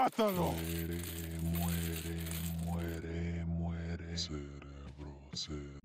¡Mátalo! Muere, muere, muere, muere. Cerebro, cerebro.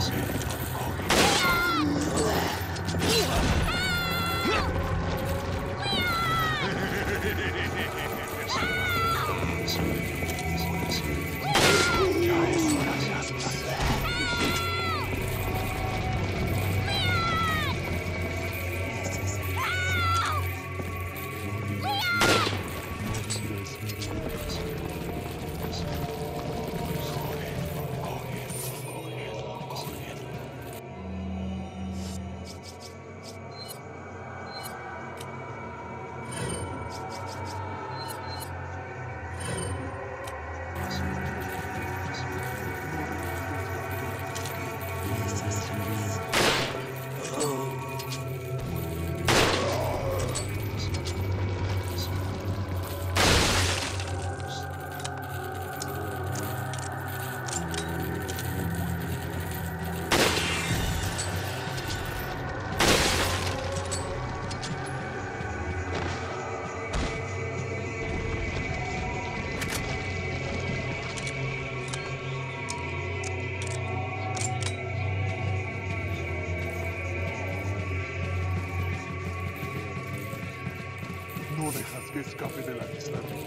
No Copy the lights.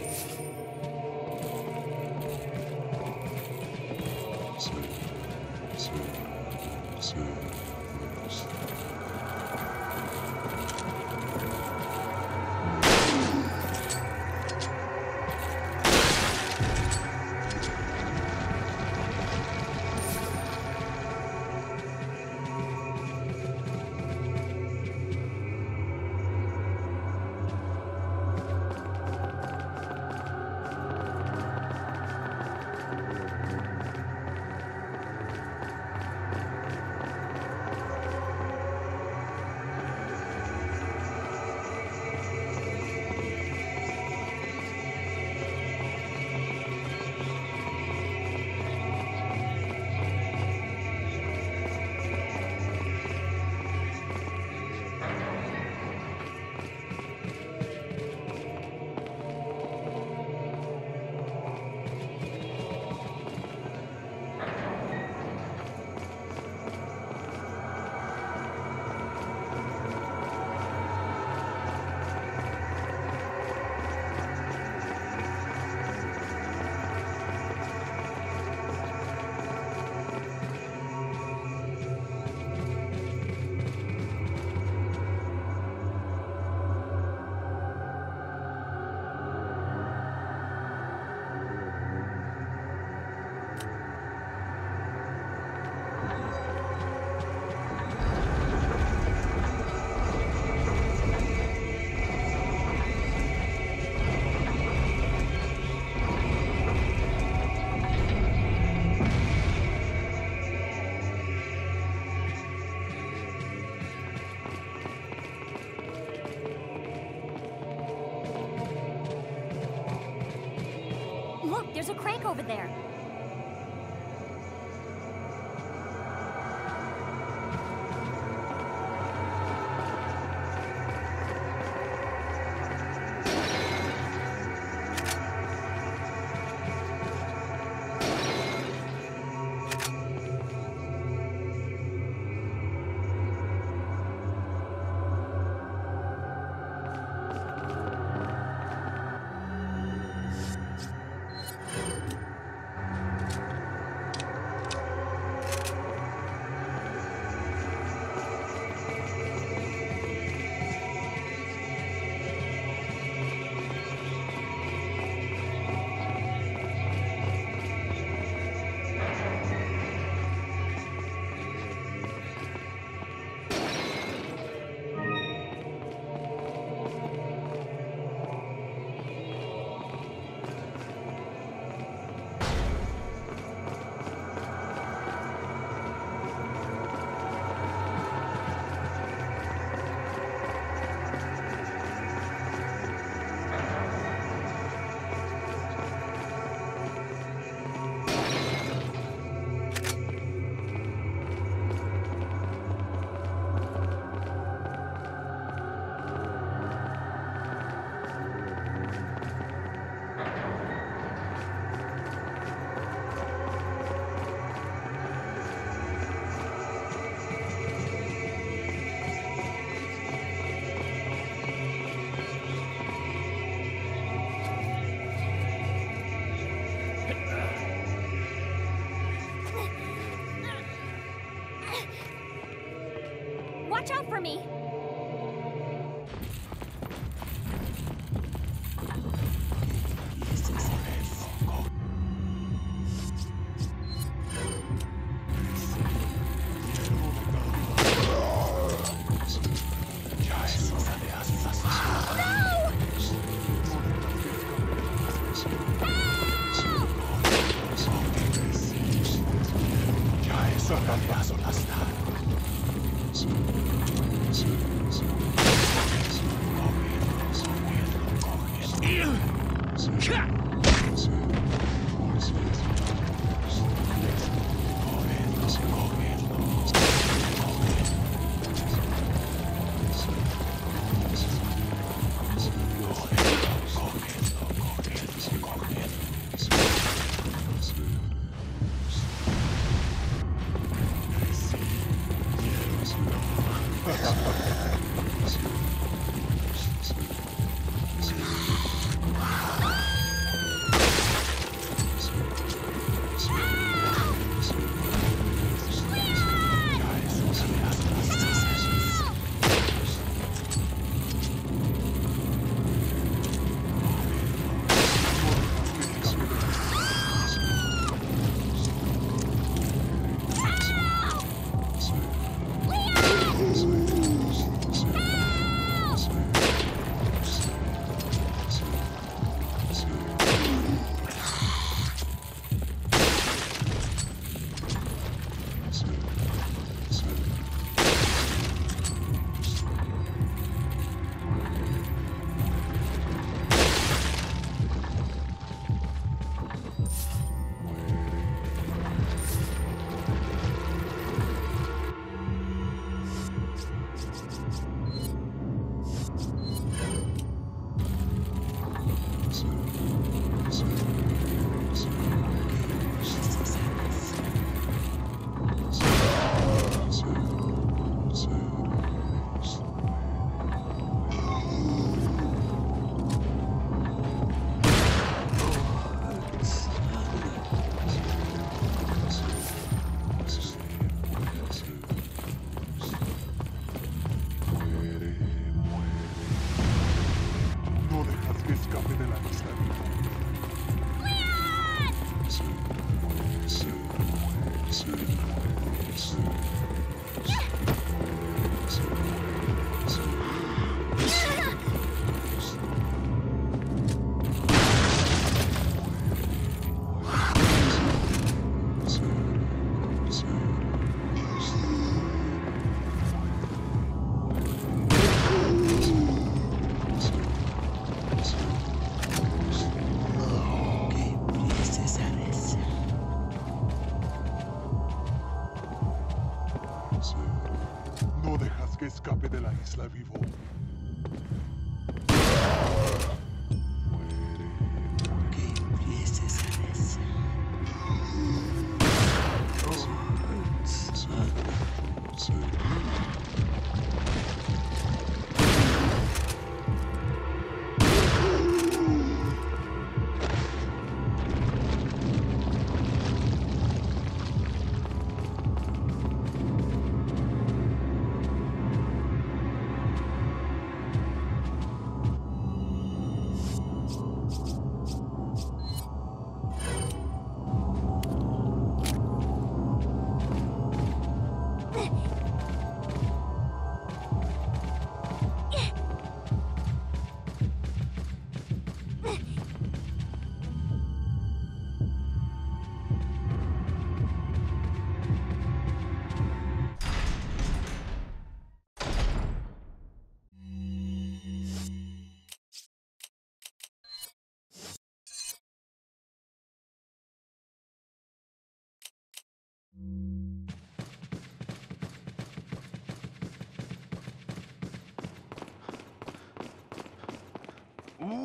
There's a crank over there.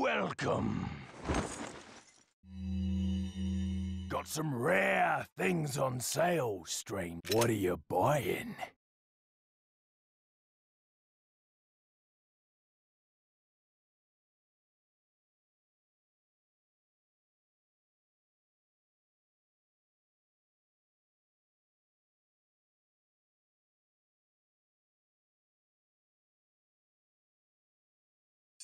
Welcome. Got some rare things on sale, strange. What are you buying?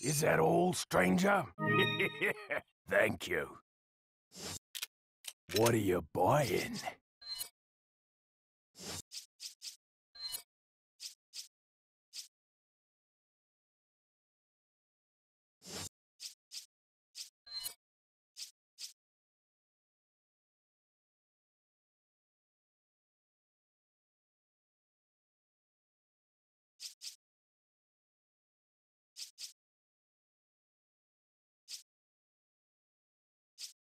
Is that all, stranger? Thank you. What are you buying?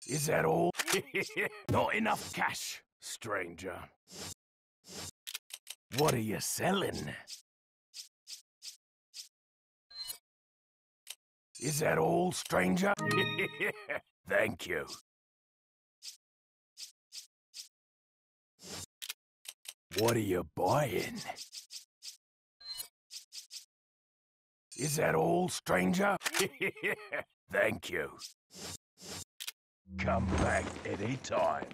Is that all? Not enough cash, stranger. What are you selling? Is that all, stranger? Thank you. What are you buying? Is that all, stranger? Thank you. Come back any time.